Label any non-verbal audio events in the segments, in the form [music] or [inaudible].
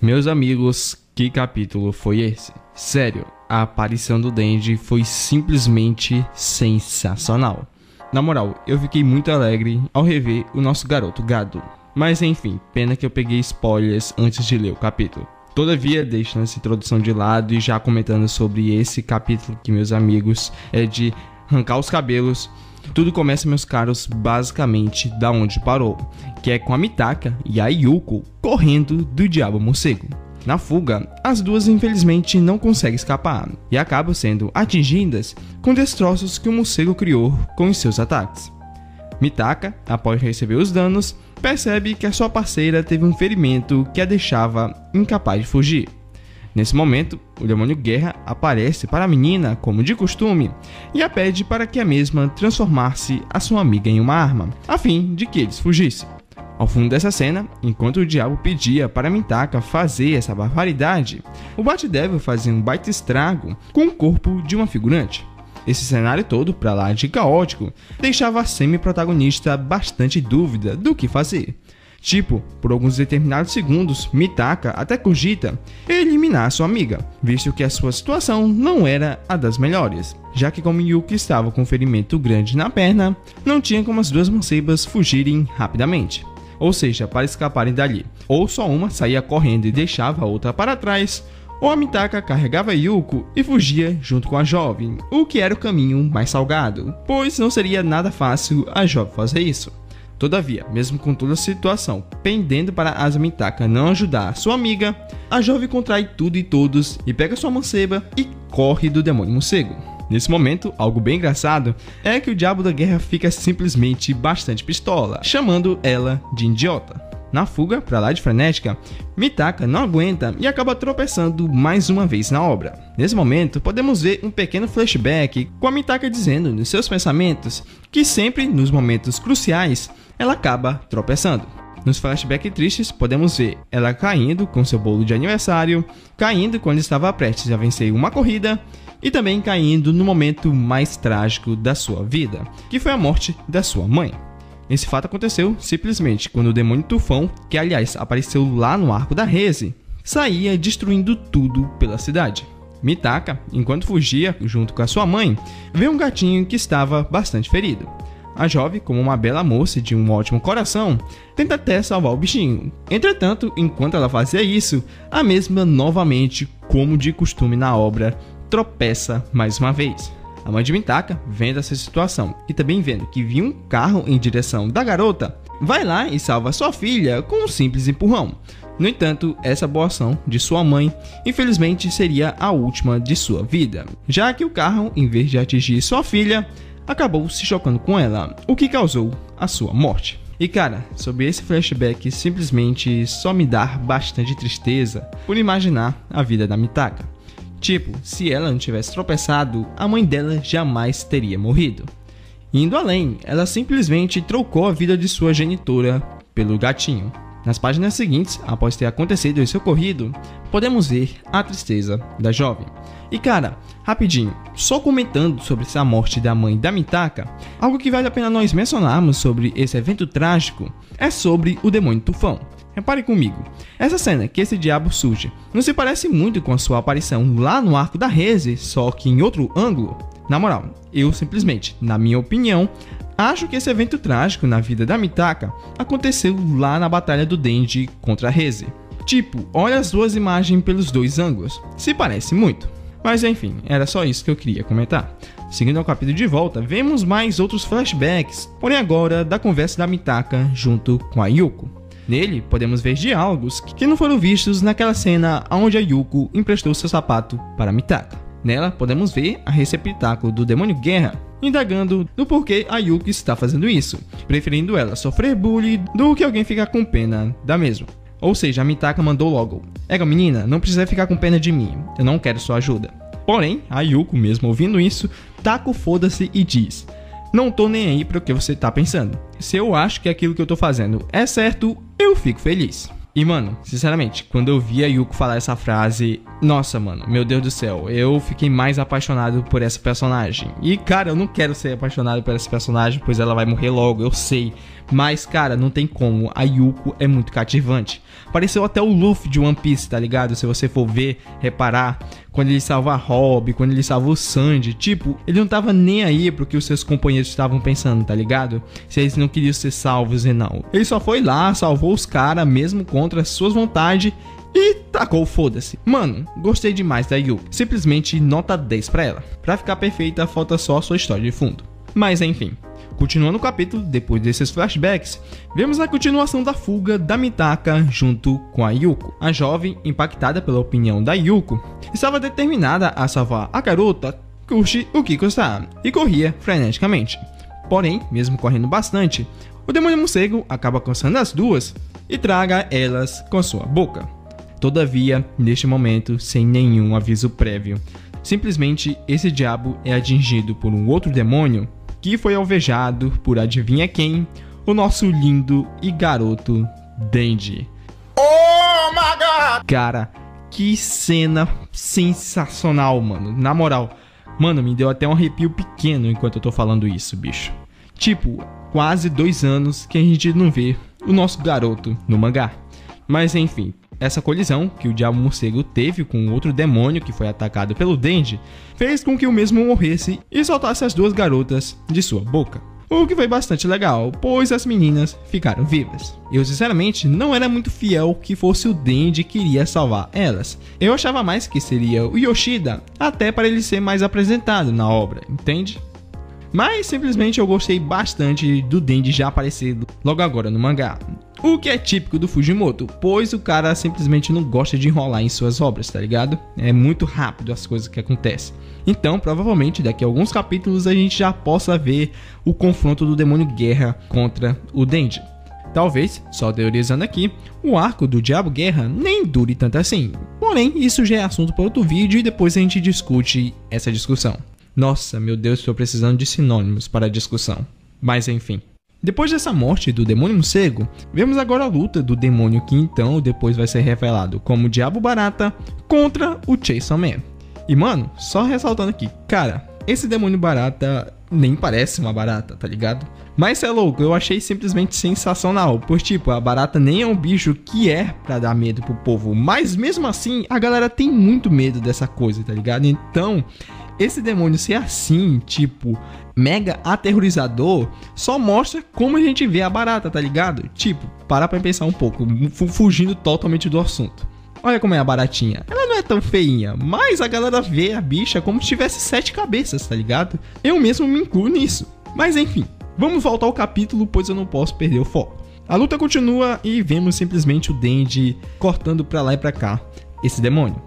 Meus amigos, que capítulo foi esse? Sério, a aparição do Denji foi simplesmente sensacional. Na moral, eu fiquei muito alegre ao rever o nosso garoto gado. Mas enfim, pena que eu peguei spoilers antes de ler o capítulo. Todavia, deixando essa introdução de lado e já comentando sobre esse capítulo que meus amigos é de arrancar os cabelos, tudo começa, meus caros, basicamente da onde parou, que é com a Mitaka e a Yuko correndo do Diabo Morcego. Na fuga, as duas infelizmente não conseguem escapar e acabam sendo atingidas com destroços que o morcego criou com os seus ataques. Mitaka, após receber os danos, percebe que a sua parceira teve um ferimento que a deixava incapaz de fugir. Nesse momento, o demônio Guerra aparece para a menina, como de costume, e a pede para que a mesma transformasse a sua amiga em uma arma, a fim de que eles fugissem. Ao fundo dessa cena, enquanto o diabo pedia para Mintaka fazer essa barbaridade, o Bat-Devil fazia um baita estrago com o corpo de uma figurante. Esse cenário todo, para lá de caótico, deixava a semi-protagonista bastante dúvida do que fazer. Tipo, por alguns determinados segundos, Mitaka até cogita eliminar sua amiga, visto que a sua situação não era a das melhores, já que como Yuki estava com um ferimento grande na perna, não tinha como as duas mancebas fugirem rapidamente. Ou seja, para escaparem dali, ou só uma saía correndo e deixava a outra para trás, ou a Mitaka carregava Yuko e fugia junto com a jovem, o que era o caminho mais salgado, pois não seria nada fácil a jovem fazer isso. Todavia, mesmo com toda a situação pendendo para Asamitaka não ajudar sua amiga, a jovem contrai tudo e todos e pega sua manceba e corre do demônio morcego. Nesse momento, algo bem engraçado é que o diabo da guerra fica simplesmente bastante pistola, chamando ela de idiota. Na fuga para lá de frenética, Mitaka não aguenta e acaba tropeçando mais uma vez na obra. Nesse momento, podemos ver um pequeno flashback com a Mitaka dizendo nos seus pensamentos que sempre nos momentos cruciais ela acaba tropeçando. Nos flashbacks tristes, podemos ver ela caindo com seu bolo de aniversário, caindo quando estava prestes a vencer uma corrida e também caindo no momento mais trágico da sua vida, que foi a morte da sua mãe. Esse fato aconteceu simplesmente quando o demônio tufão, que aliás apareceu lá no arco da Reze, saía destruindo tudo pela cidade. Mitaka, enquanto fugia junto com a sua mãe, vê um gatinho que estava bastante ferido. A jovem, como uma bela moça de um ótimo coração, tenta até salvar o bichinho. Entretanto, enquanto ela fazia isso, a mesma novamente, como de costume na obra, tropeça mais uma vez. A mãe de Mintaka, vendo essa situação e também vendo que vinha um carro em direção da garota, vai lá e salva sua filha com um simples empurrão. No entanto, essa boa ação de sua mãe, infelizmente, seria a última de sua vida, já que o carro, em vez de atingir sua filha, acabou se chocando com ela, o que causou a sua morte. E cara, sobre esse flashback simplesmente só me dá bastante tristeza por imaginar a vida da Mitaka. Tipo, se ela não tivesse tropeçado, a mãe dela jamais teria morrido. Indo além, ela simplesmente trocou a vida de sua genitora pelo gatinho. Nas páginas seguintes, após ter acontecido esse ocorrido, podemos ver a tristeza da jovem. E cara, rapidinho, só comentando sobre essa morte da mãe da Mitaka, algo que vale a pena nós mencionarmos sobre esse evento trágico é sobre o demônio tufão. Repare comigo, essa cena que esse diabo surge não se parece muito com a sua aparição lá no arco da Reze, só que em outro ângulo? Na moral, eu simplesmente, na minha opinião, acho que esse evento trágico na vida da Mitaka aconteceu lá na batalha do Denji contra Reze. Tipo, olha as duas imagens pelos dois ângulos, se parece muito. Mas enfim, era só isso que eu queria comentar. Seguindo ao capítulo de volta, vemos mais outros flashbacks, porém agora da conversa da Mitaka junto com a Yuko. Nele, podemos ver diálogos que não foram vistos naquela cena onde a Yuko emprestou seu sapato para Mitaka. Nela, podemos ver a receptáculo do demônio Guerra, indagando do porquê a está fazendo isso, preferindo ela sofrer bullying do que alguém ficar com pena da mesma. Ou seja, a Mitaka mandou logo: Ega menina, não precisa ficar com pena de mim, eu não quero sua ajuda. Porém, a Yuko, mesmo ouvindo isso, taca o foda-se e diz: Não tô nem aí para o que você tá pensando. Se eu acho que aquilo que eu tô fazendo é certo, eu fico feliz. E, mano, sinceramente, quando eu vi a Yuko falar essa frase, nossa, mano, meu Deus do céu, eu fiquei mais apaixonado por essa personagem. E, cara, eu não quero ser apaixonado por essa personagem, pois ela vai morrer logo, eu sei. Mas, cara, não tem como. A Yuko é muito cativante. Pareceu até o Luffy de One Piece, tá ligado? Se você for ver, reparar, quando ele salva a Rob, quando ele salva o Sandy, tipo, ele não tava nem aí pro que os seus companheiros estavam pensando, tá ligado? Se eles não queriam ser salvos e não. Ele só foi lá, salvou os caras, mesmo contra suas vontades, e tacou foda-se. Mano, gostei demais da Yu. Simplesmente nota 10 pra ela. Pra ficar perfeita, falta só a sua história de fundo. Mas enfim, Continuando o capítulo, depois desses flashbacks, vemos a continuação da fuga da Mitaka junto com a Yuko. A jovem, impactada pela opinião da Yuko, estava determinada a salvar a garota, custe o que custar, e corria freneticamente. Porém, mesmo correndo bastante, o demônio morcego acaba alcançando as duas e traga elas com sua boca. Todavia, neste momento, sem nenhum aviso prévio, simplesmente esse diabo é atingido por um outro demônio que foi alvejado por adivinha quem? O nosso lindo e garoto Dandy. Oh my god! Cara, que cena sensacional, mano. Na moral, mano, me deu até um arrepio pequeno enquanto eu tô falando isso, bicho. Tipo, quase dois anos que a gente não vê o nosso garoto no mangá. Mas enfim, essa colisão que o Diabo Morcego teve com outro demônio que foi atacado pelo Denji fez com que o mesmo morresse e soltasse as duas garotas de sua boca. O que foi bastante legal, pois as meninas ficaram vivas. Eu sinceramente não era muito fiel que fosse o Denji que iria salvar elas. Eu achava mais que seria o Yoshida, até para ele ser mais apresentado na obra, entende? Mas simplesmente eu gostei bastante do Denji já aparecer logo agora no mangá. O que é típico do Fujimoto, pois o cara simplesmente não gosta de enrolar em suas obras, tá ligado? É muito rápido as coisas que acontecem. Então, provavelmente daqui a alguns capítulos a gente já possa ver o confronto do demônio Guerra contra o Denji. Talvez, só teorizando aqui, o arco do Diabo Guerra nem dure tanto assim. Porém, isso já é assunto para outro vídeo e depois a gente discute essa discussão. Nossa, meu Deus, estou precisando de sinônimos para a discussão. Mas enfim. Depois dessa morte do demônio morcego, vemos agora a luta do demônio que então depois vai ser revelado como Diabo Barata contra o Chainsaw Man. E mano, só ressaltando aqui, cara, esse demônio barata nem parece uma barata, tá ligado? Mas é louco, eu achei simplesmente sensacional, pois tipo, a barata nem é um bicho que é para dar medo pro povo, mas mesmo assim a galera tem muito medo dessa coisa, tá ligado? Então, esse demônio ser assim, tipo, mega aterrorizador, só mostra como a gente vê a barata, tá ligado? Tipo, para pra pensar um pouco, fugindo totalmente do assunto. Olha como é a baratinha. Ela não é tão feinha, mas a galera vê a bicha como se tivesse sete cabeças, tá ligado? Eu mesmo me incluo nisso. Mas enfim, vamos voltar ao capítulo, pois eu não posso perder o foco. A luta continua e vemos simplesmente o Dendy cortando pra lá e pra cá esse demônio.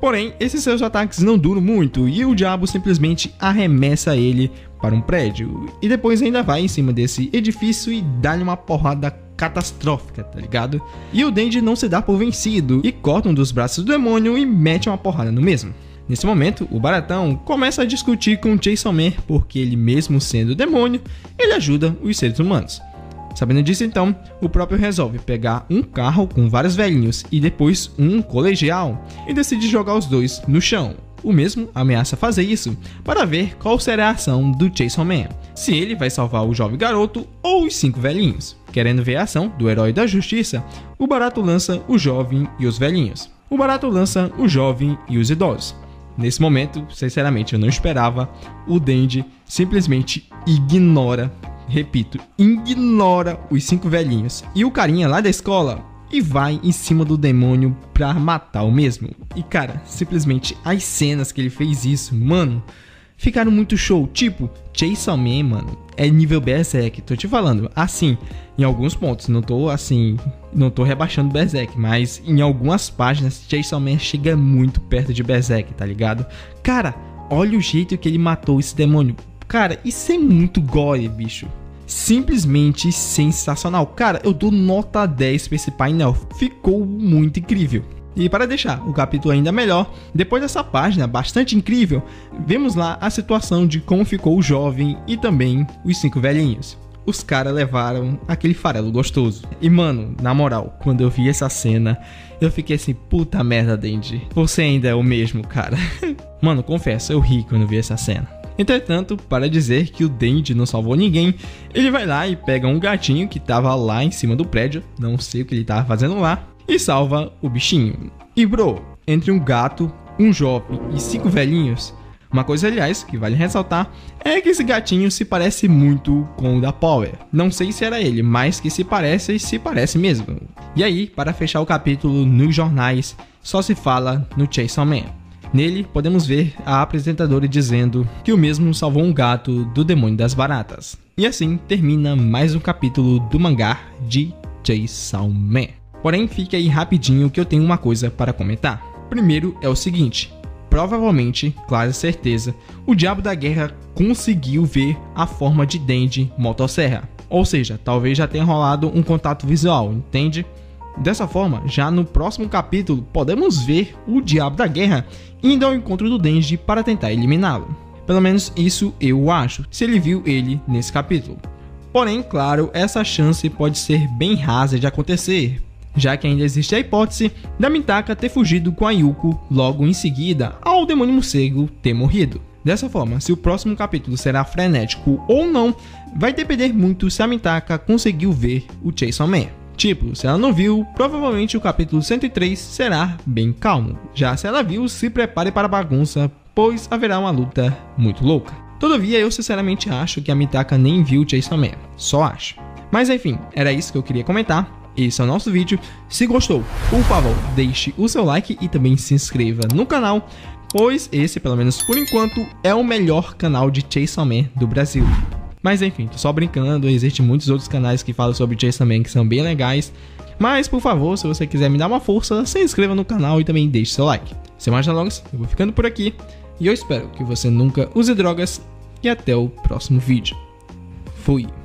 Porém, esses seus ataques não duram muito e o diabo simplesmente arremessa ele para um prédio e depois ainda vai em cima desse edifício e dá-lhe uma porrada catastrófica, tá ligado? E o Denji não se dá por vencido e corta um dos braços do demônio e mete uma porrada no mesmo. Nesse momento, o Baratão começa a discutir com Jason Man porque ele mesmo sendo demônio, ele ajuda os seres humanos. Sabendo disso, então, o próprio resolve pegar um carro com vários velhinhos e depois um colegial e decide jogar os dois no chão. O mesmo ameaça fazer isso para ver qual será a ação do Jason Man, se ele vai salvar o jovem garoto ou os cinco velhinhos. Querendo ver a ação do herói da justiça, o barato lança o jovem e os velhinhos. O barato lança o jovem e os idosos. Nesse momento, sinceramente, eu não esperava. O Dandy simplesmente ignora repito, ignora os cinco velhinhos e o carinha lá da escola e vai em cima do demônio pra matar o mesmo. E cara, simplesmente as cenas que ele fez isso, mano, ficaram muito show. Tipo, Chase Man, mano, é nível Berserk, tô te falando. Assim, em alguns pontos, não tô assim, não tô rebaixando Berserk, mas em algumas páginas, Chase Man chega muito perto de Berserk, tá ligado? Cara, olha o jeito que ele matou esse demônio. Cara, isso é muito gore, bicho. Simplesmente sensacional. Cara, eu dou nota 10 pra esse painel. Ficou muito incrível. E para deixar o capítulo ainda melhor, depois dessa página bastante incrível, vemos lá a situação de como ficou o jovem e também os cinco velhinhos. os caras levaram aquele farelo gostoso. E mano, na moral, quando eu vi essa cena, eu fiquei assim, puta merda, Dendy. Você ainda é o mesmo, cara. [laughs] mano, confesso, eu ri quando vi essa cena. Entretanto, para dizer que o Dendy não salvou ninguém, ele vai lá e pega um gatinho que tava lá em cima do prédio, não sei o que ele tava fazendo lá, e salva o bichinho. E bro, entre um gato, um jovem e cinco velhinhos, uma coisa, aliás, que vale ressaltar é que esse gatinho se parece muito com o da Power. Não sei se era ele, mas que se parece e se parece mesmo. E aí, para fechar o capítulo nos jornais, só se fala no Chainsaw Man. Nele, podemos ver a apresentadora dizendo que o mesmo salvou um gato do demônio das baratas. E assim termina mais um capítulo do mangá de Chainsaw Man. Porém, fique aí rapidinho que eu tenho uma coisa para comentar. Primeiro é o seguinte: provavelmente, claro certeza, o Diabo da Guerra conseguiu ver a forma de Dendy Motosserra. Ou seja, talvez já tenha rolado um contato visual, entende? Dessa forma, já no próximo capítulo, podemos ver o Diabo da Guerra indo ao encontro do Denji para tentar eliminá-lo. Pelo menos isso eu acho, se ele viu ele nesse capítulo. Porém, claro, essa chance pode ser bem rasa de acontecer, já que ainda existe a hipótese da Mitaka ter fugido com a Yuko logo em seguida ao demônio morcego ter morrido. Dessa forma, se o próximo capítulo será frenético ou não, vai depender muito se a Mitaka conseguiu ver o Chainsaw Man. Tipo, se ela não viu, provavelmente o capítulo 103 será bem calmo. Já se ela viu, se prepare para a bagunça, pois haverá uma luta muito louca. Todavia, eu sinceramente acho que a Mitaka nem viu Chainsaw Man, só acho. Mas enfim, era isso que eu queria comentar esse é o nosso vídeo. Se gostou, por favor, deixe o seu like e também se inscreva no canal, pois esse, pelo menos por enquanto, é o melhor canal de Chainsaw Man do Brasil. Mas enfim, tô só brincando, existem muitos outros canais que falam sobre Chainsaw Man que são bem legais. Mas, por favor, se você quiser me dar uma força, se inscreva no canal e também deixe seu like. Sem mais delongas, eu vou ficando por aqui e eu espero que você nunca use drogas e até o próximo vídeo. Fui!